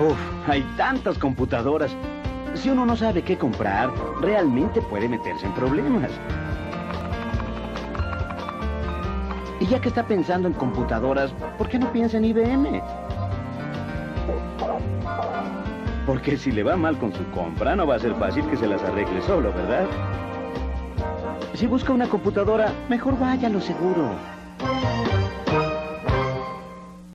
Uf, hay tantas computadoras. Si uno no sabe qué comprar, realmente puede meterse en problemas. Y ya que está pensando en computadoras, ¿por qué no piensa en IBM? Porque si le va mal con su compra, no va a ser fácil que se las arregle solo, ¿verdad? Si busca una computadora, mejor vaya a lo seguro.